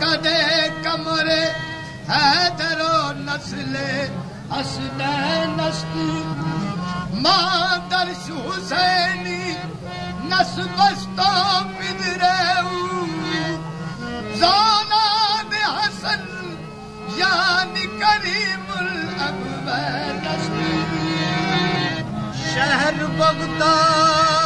کرے کمرے حیدرو نسل حسنین است مادر حسینی نسبستان بدره او۔ زانان حسن یعنی کریم الابوین است شهر بغداد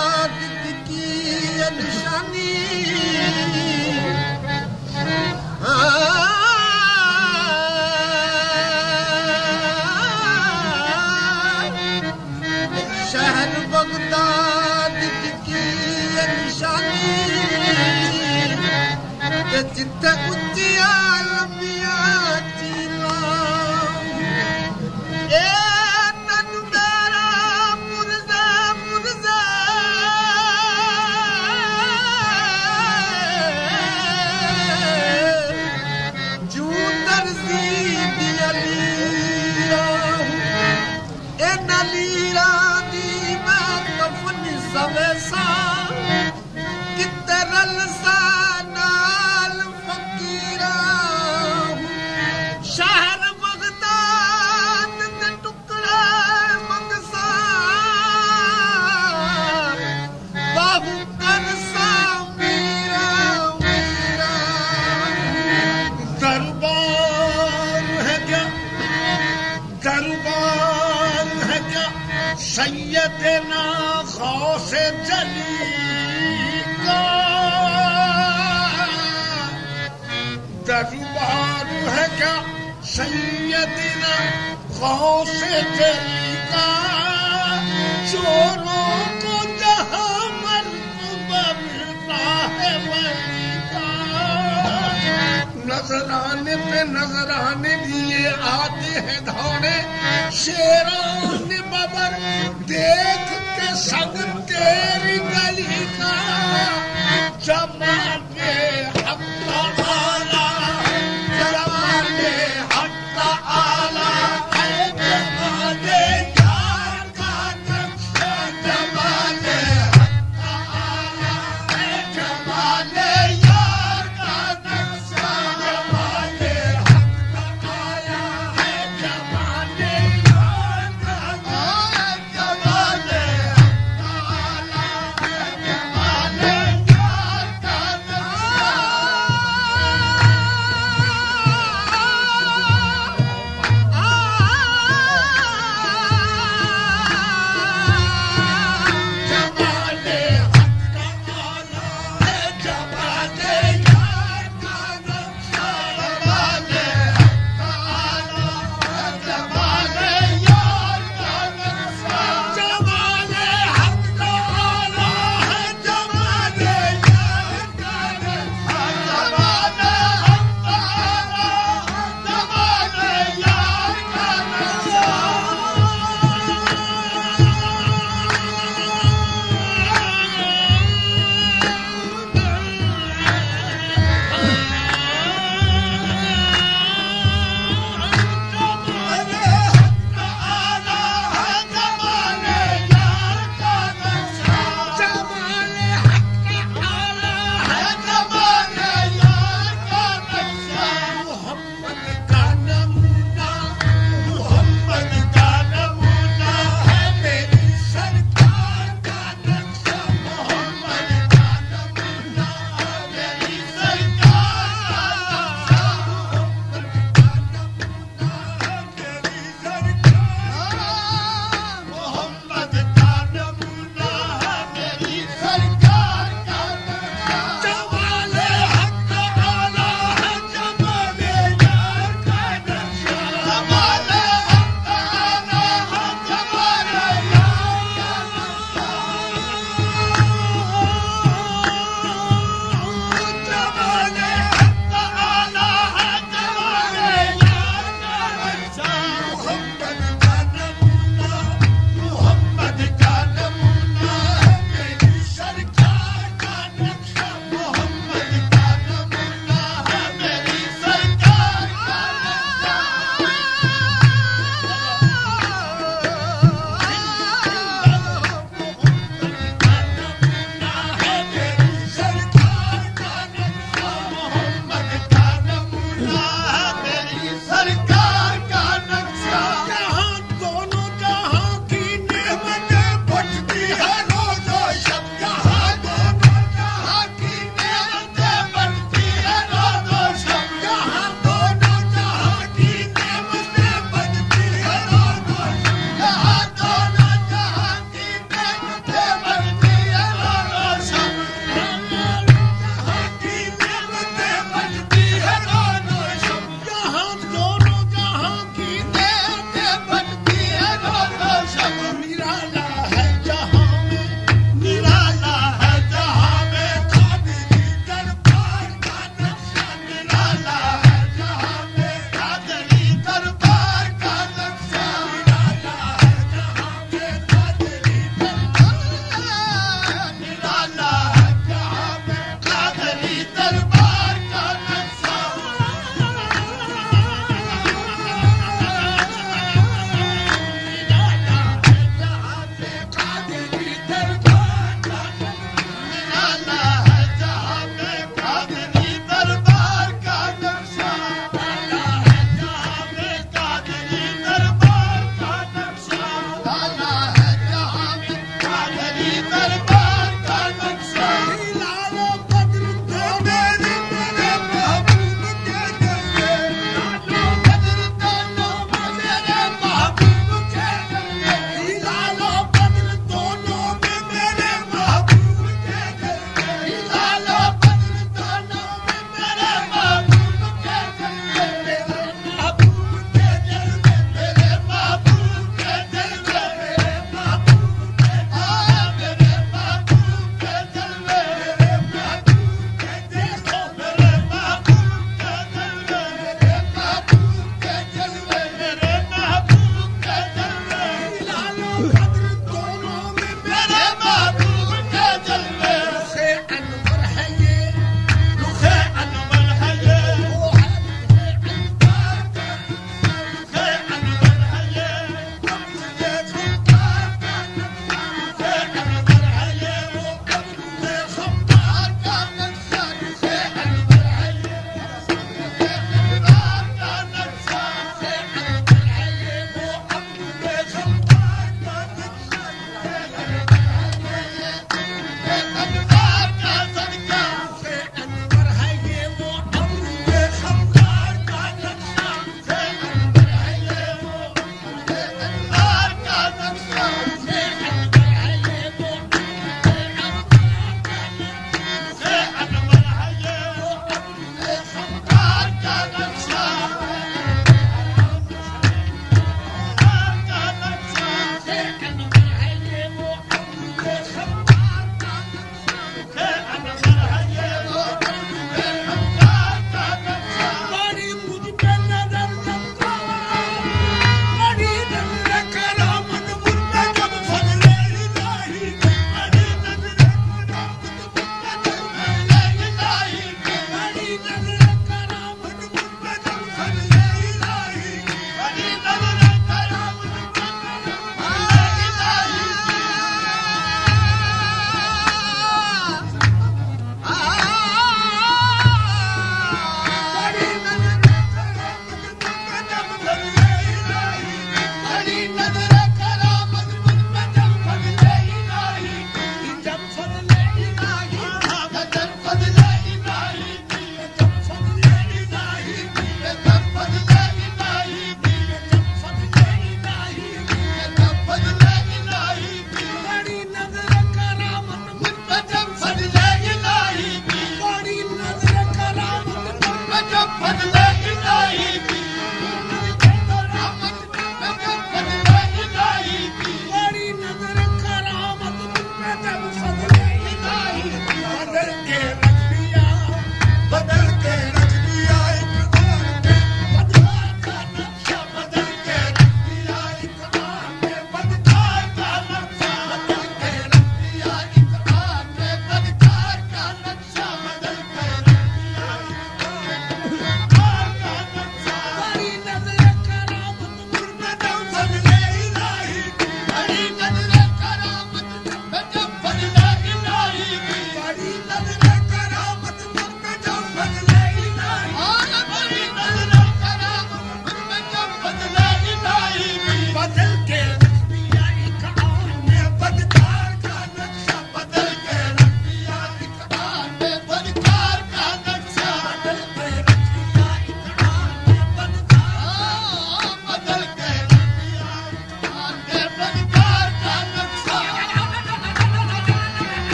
چوروں کو جہاں نظرانے پہ نظرانے دیے آتے ہیں دھوڑے شیران ببر دیکھ کے سب تیری گلی کا۔ جمع کے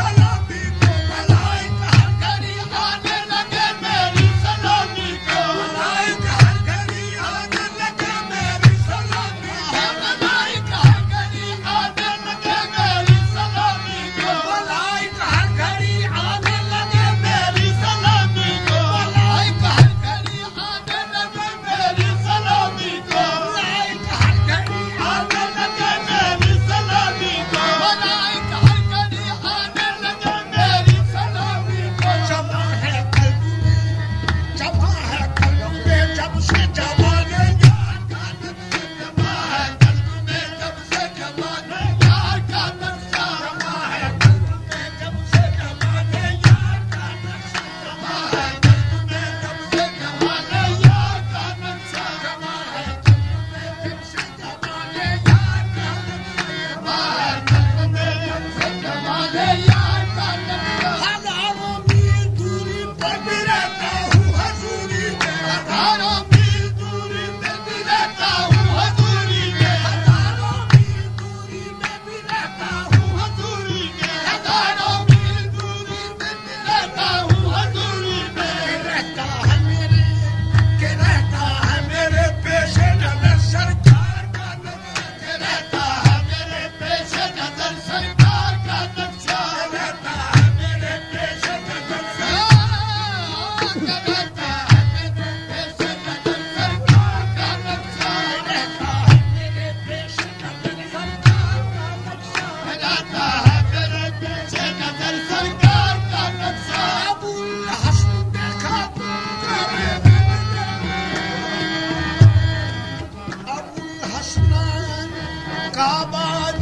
Shut up!